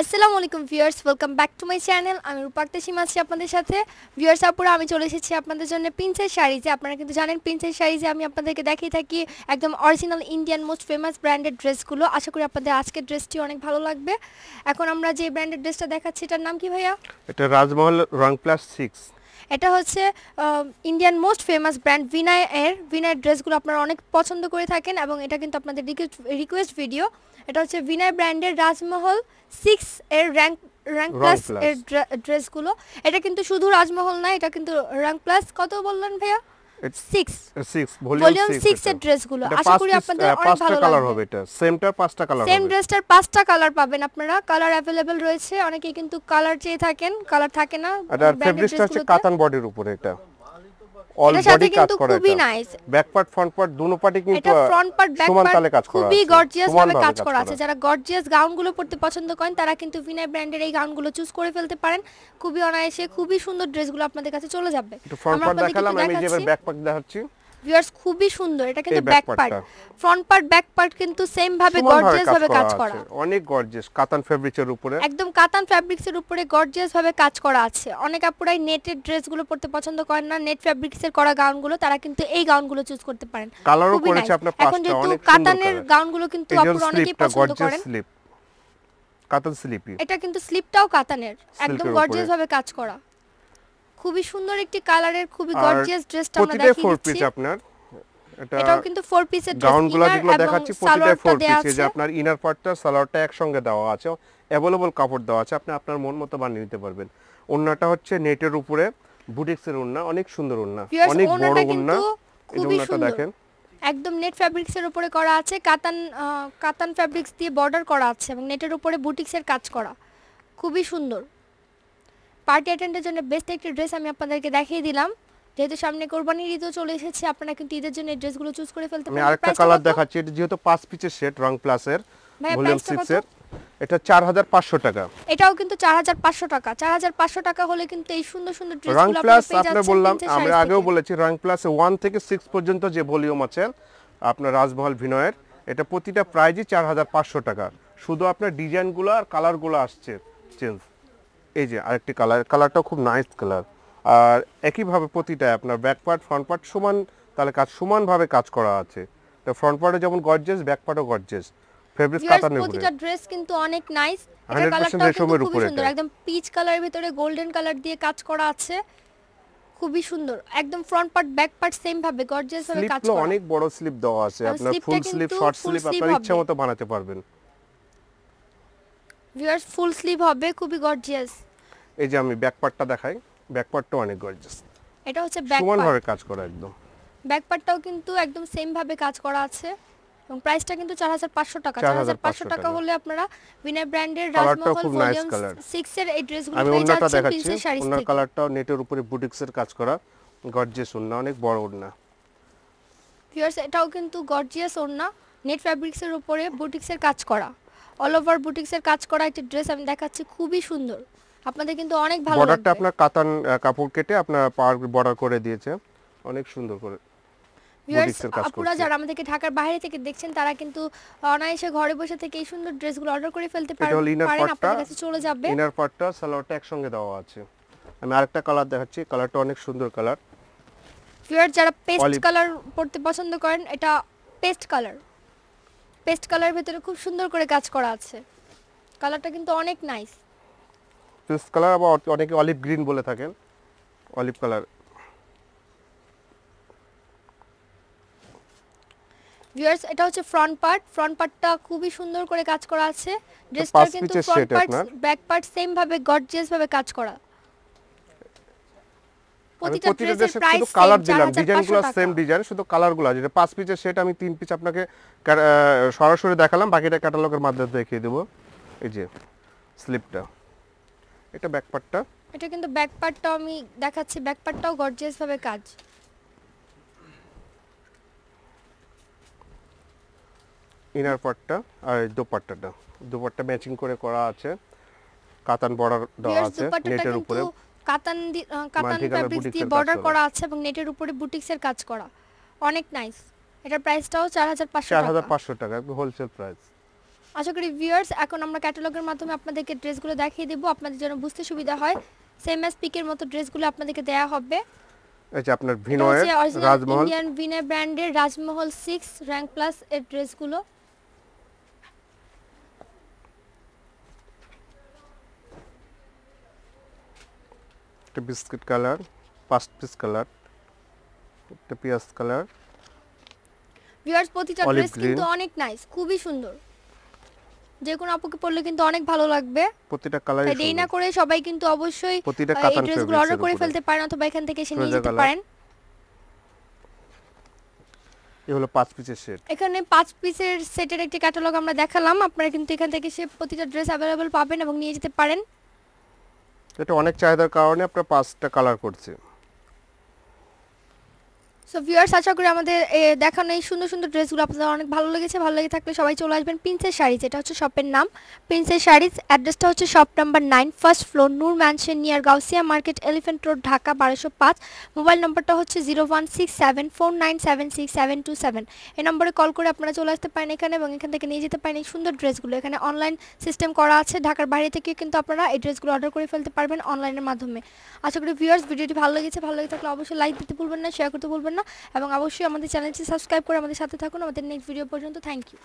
আসসালামু আলাইকুম viewers welcome back to my channel আমি রূপাক্তা সীমা আছি আপনাদের সাথে। ভিউয়ার্স, আপুরা, আমি চলে এসেছি আপনাদের জন্য প্রিন্সেস শাড়িজে আপনারা কিন্তু জানেন, প্রিন্সেস শাড়িজে আমি আপনাদেরকে দেখিয়ে থাকি, একদম original Indian most famous branded ড্রেসগুলো আশা করি আপনাদের আজকের ড্রেসটি অনেক ভালো লাগবে। এখন আমরা যে ব্র্যান্ডেড ড্রেসটা দেখাচ্ছি, এটার নাম কি ভাইয়া? এটা রাজমহল রং প্লাস সিক্স। এটা হচ্ছে Indian most famous brand Vinay এর ভিনায়ের ড্রেসগুলো আপনারা অনেক পছন্দ করে থাকেন এবং এটা কিন্তু আপনাদের রিকোয়েস্ট ভিডিও এটা হচ্ছে ভিনায় ব্র্যান্ডের রাজমহল সিক্স এর র্যাঙ্ক র্যাঙ্ক প্লাস। এর ড্রেসগুলো এটা কিন্তু শুধু রাজমহল না এটা কিন্তু র্যাঙ্ক প্লাস কত বললেন ভাইয়া? ভলিউম ভলিউম সিক্স এর ড্রেসগুলো আশা করি আপনাদের অনেক ভালো কালার হবে এটা। সেমটার পাঁচটা কালার সেম ড্রেসটার পাঁচটা কালার পাবেন আপনারা। কালার অ্যাভেলেবেল রয়েছে। অনেকেই কিন্তু কালার চেয়ে থাকেন। কালার থাকে না হচ্ছে কাতান বডির উপরে এটা। অল বডি কাজ করা খুবই এটা। Nice back part front part দুনো পার্টি কিন্তু এটা ফ্রন্ট পার্ট ব্যাক সমান তালে কাজ করা খুবই গর্জিয়াস ভাবে কাজ করা আছে। যারা গর্জিয়াস গাউনগুলো পড়তে পছন্দ করেন তারা কিন্তু ভিনাই ব্র্যান্ডের এই চুজ করে ফেলতে পারেন। খুবই অনায়াসে খুবই সুন্দর ড্রেসগুলো আপনাদের কাছে চলে যাবে। একটু ফ্রন্ট পার্ট দেখালাম আমি যে ব্যাক পার্ট দেখাচ্ছি। ভিউয়ার্স খুবই সুন্দর। এটা কিন্তু back part front part back part কিন্তু সেম ভাবে গর্জিয়াস ভাবে কাজ করা। অনেক গর্জিয়াস কাতান ফেব্রিক্সের উপরে। একদম কাতান ফ্যাব্রিক্সের উপরে গর্জিয়াস ভাবে কাজ করা আছে। অনেক আপুরাই নেটের ড্রেসগুলো পরতে পছন্দ করেন না। নেট ফ্যাব্রিক্সের করা গাউনগুলো তারা কিন্তু এই গাউনগুলো চুজ করতে পারেন। কালারও করেছে। আপনার এখন পাঁচটা যেহেতু কাতানের কালার গাউনগুলো কিন্তু আপুরা অনেকেই পছন্দ করেন। স্লিপ কাতান স্লিপই এটা কিন্তু স্লিপটাও কাতানের একদম গর্জিয়াস ভাবে কাজ করা। খুবই সুন্দর একটি কালারের খুবই গর্জিয়াস ড্রেসটা আমরা প্রতিটাই ফোর দেখিয়ে পিস আপনার। এটা এটাও কিন্তু ফোর পিসের ড্রেস গাউনগুলো যেগুলো দেখাচ্ছি প্রতিটাই ফোর পিস যে আপনার ইনার পার্টটা সালোয়ারটা একসঙ্গে দেওয়া আছে অ্যাভেলেবল কাপড় দেওয়া আছে আপনি আপনার মন মতো বানিয়ে নিতে পারবেন। ওন্নাটা হচ্ছে নেটের উপরে বুটিক্সের ওন্না অনেক সুন্দর ওন্না অনেক বড় ওন্না খুবই সুন্দর। দেখেন। একদম নেট ফ্যাব্রিক্সের উপরে করা আছে কাতান কাতান ফ্যাব্রিক্স দিয়ে বর্ডার করা আছে এবং নেটের উপরে বুটিক্সের কাজ করা। খুবই সুন্দর। পার্টি অ্যাটেন্ডের জন্য বেস্ট একটি ড্রেস আমি আপনাদেরকে দেখিয়ে দিলাম। যেহেতু সামনে কোরবানির ঈদও চলে এসেছে আপনারা কিন্তু ঈদের জন্য এই ড্রেসগুলো চুজ করে ফেলতে আমি পারেন। আরেকটা কালার দেখাচ্ছি এটা যেহেতু পাঁচ পিসের সেট রং প্লাসের ভলিউম price টা কত? সিক্সের এটা চার হাজার পাঁচশো টাকা। এটাও কিন্তু চার হাজার পাঁচশো টাকা। চার হাজার পাঁচশো টাকা হলে কিন্তু এই সুন্দর সুন্দর রং ড্রেসগুলো প্লাস আপনারা পেয়ে যাচ্ছেন বললাম প্রিন্সেস আমরা শাড়ি আগেও বলেছি রং প্লাসে ওয়ান থেকে সিক্স পর্যন্ত যে ভলিউম আছে আপনার রাজমহল ভিনয়ের এটা প্রতিটা প্রাইজই চার হাজার পাঁচশো টাকা। শুধু আপনার ডিজাইনগুলো আর কালারগুলো আসছে চেঞ্জ এই যে আরেকটি কালার কালারটাও খুব নাইস কালার আর একইভাবে প্রতিটা আপনার ব্যাক পার্ট ফ্রন্ট পার্ট সমান তাহলে কাজ সমানভাবে কাজ করা আছে। তো ফ্রন্ট পার্টে যেমন গর্জেস ব্যাক পার্টও গর্জেস ফেব্রিক কাতানের উপরে প্রতিটা ড্রেস কিন্তু অনেক নাইস এটা 100% কালারটাও কিন্তু রেশমের খুবই উপরে সুন্দর। একদম পিচ কালারের ভিতরে গোল্ডেন কালার দিয়ে কাজ করা আছে। খুবই সুন্দর। একদম front part back part same ভাবে গর্জিয়াস ভাবে কাজ করা। অনেক বড় স্লিপ দেওয়া আছে। আপনার ফুল স্লিপ শর্ট স্লিপ আপনার ইচ্ছা মতো বানাতে পারবেন। ভিউয়ার্স ফুল স্লিভ হবে খুবই গর্জিয়াস এই যে আমি ব্যাকপার্টটা দেখাই ব্যাক পার্টটাও অনেক গর্জিয়াস এটা হচ্ছে ব্যাক সমানভাবে কাজ করা একদম। ব্যাক পার্টটাও কিন্তু একদম সেম ভাবে কাজ করা আছে। এবং প্রাইসটা কিন্তু চার হাজার পাঁচশো টাকা। চার হাজার পাঁচশো 4,500 টাকা। হলে আপনারা বিনয় ব্র্যান্ডের রাজমহল ভলিউম color। সিক্স এর এই ড্রেসগুলো পেয়ে যাচ্ছেন শাড়ি ওন্নার থেকে। কালারটাও নেটের উপরে বুটিক্সের কাজ করা। গর্জিয়াস ওন্না অনেক বড় ওন্না ভিউয়ার্স এটাও কিন্তু গর্জিয়াস ওড়না নেট ফ্যাব্রিক্সের উপরে বুটিক্সের কাজ করা। অল ওভার বুটিক্সের কাজ করা একটা ড্রেস আমি দেখাচ্ছি। খুবই সুন্দর। আপনাদের কিন্তু অনেক ভালো বর্ডারটা আপনার কাতান কাপড় কেটে আপনার পার বর্ডার করে দিয়েছে। অনেক সুন্দর করে আপুরা যারা আমাদেরকে ঢাকার বাইরে থেকে দেখছেন তারা কিন্তু অনায়াসে ঘরে বসে থেকে এই সুন্দর ড্রেসগুলো অর্ডার করে ফেলতে পারেন আপনাদের কাছে চলে যাবে। ইনার পার্টটা সালোয়ারটা একসঙ্গে দেওয়া আছে। আমি আরেকটা কালার দেখাচ্ছি কালারটা অনেক সুন্দর কালার ভিউয়ার যারা পেস্ট কালার পড়তে পছন্দ করেন এটা পেস্ট কালার পেস্ট কালারের ভিতরে খুব সুন্দর করে কাজ করা আছে। কালারটা কিন্তু অনেক নাইস পেস্ট কালার আবার অনেকে অলিভ গ্রিন বলে থাকেন। অলিভ কালার ভিউয়ার্স এটা হচ্ছে ফ্রন্ট পার্ট ফ্রন্ট পার্টটা খুবই সুন্দর করে কাজ করা আছে। পাঁচ ড্রেসটার কিন্তু front part back part same ভাবে গর্জিয়াস ভাবে কাজ করা। প্রতিটা ড্রেসের প্রাইস শুধু কালার দিলাম। ডিজাইনগুলো সেম ডিজাইন শুধু কালারগুলো যেটা পাঁচ পিসের সেট আমি তিন পিস আপনাকে সরাসরি দেখালাম। বাকিটা ক্যাটালগের মাধ্যমে দেখিয়ে দেবো। এই যে স্লিপটা এটা ব্যাক পার্টটা এটা কিন্তু ব্যাক পার্টটাও আমি দেখাচ্ছি ব্যাক পার্টটাও গর্জিয়াস ভাবে কাজ। ইনার পার্টটা আর দোপাট্টাটা। দোপাট্টা ম্যাচিং করে করা আছে। কাতান বর্ডার দেওয়া আছে নেটের উপরে। কাতান কাতান মাল্টি দিয়ে বর্ডার করা। আছে এবং নেটের উপরে বুটিক্সের কাজ করা। অনেক নাইস এটার প্রাইসটাও চার হাজার পাঁচশো চার টাকা। হাজার পাঁচশো টাকা হোলসেল প্রাইস আশা করি ভিউয়ার্স এখন আমরা ক্যাটালগের মাধ্যমে আপনাদেরকে ড্রেসগুলো দেখিয়ে দেবো। আপনাদের জন্য বুঝতে সুবিধা হয় সেম অ্যাজ পিকের মতো ড্রেসগুলো আপনাদেরকে দেওয়া হবে। এই যে আপনার ভিনয়ের রাজমহল। ইন্ডিয়ান ব্র্যান্ডের রাজমহল র্যাঙ্ক প্লাস এর ড্রেসগুলো। একটা বিস্কিট কালার পিস কালার একটা পিঁয়াজ কালার। ভিউয়ার্স প্রতিটা ড্রেস কিন্তু অনেক নাইস খুবই সুন্দর। যে কোনো আপুকে পরলে কিন্তু অনেক ভালো লাগবে। প্রতিটা কালার তাই না করে সবাই কিন্তু অবশ্যই প্রতিটা কাতান ড্রেসগুলো অর্ডার করে ফেলতে পারেন অথবা এখান থেকে এসে নিয়ে যেতে পারেন। এই হলো পাঁচ পিসের সেট এখানে পাঁচ পিসের সেটের একটি ক্যাটালগ আমরা দেখালাম। আপনারা কিন্তু এখান থেকে সে প্রতিটা ড্রেস অ্যাভেলেবল পাবেন এবং নিয়ে যেতে পারেন। এটা অনেক চাহিদার কারণে আপনার পাঁচটা কালার করছে। সো ভিউয়ার্স আশা করি আমাদের দেখানো এই সুন্দর সুন্দর ড্রেসগুলো আপনাদের অনেক ভালো লেগেছে। ভালো লেগে থাকলে সবাই চলে আসবেন প্রিন্সেস শাড়িজ এটা হচ্ছে শপের নাম। প্রিন্সেস শাড়িজ অ্যাড্রেসটা হচ্ছে shop number nine first floor Noor mansion near Gausia market elephant road Dhaka বারোশো পাঁচ। মোবাইল নম্বরটা হচ্ছে zero one six seven four nine seven six seven two seven এই নম্বরে কল করে আপনারা চলে আসতে পারেন এখানে এবং এখান থেকে নিয়ে যেতে পারেন এই সুন্দর ড্রেসগুলো এখানে অনলাইন সিস্টেম করা আছে, ঢাকার বাইরে থেকে কিন্তু আপনারা এই ড্রেসগুলো অর্ডার করে ফেলতে পারবেন অনলাইনের মাধ্যমে। আশা করি ভিউয়ার্স ভিডিওটি ভালো লেগেছে। ভালো লেগে থাকলে অবশ্যই লাইক দিতে ভুলবেন না শেয়ার করতে ভুলবেন না। এবং অবশ্যই আমাদের চ্যানেলটি সাবস্ক্রাইব করে আমাদের সাথে থাকুন। আমাদের নেক্সট ভিডিও পর্যন্ত থ্যাংক ইউ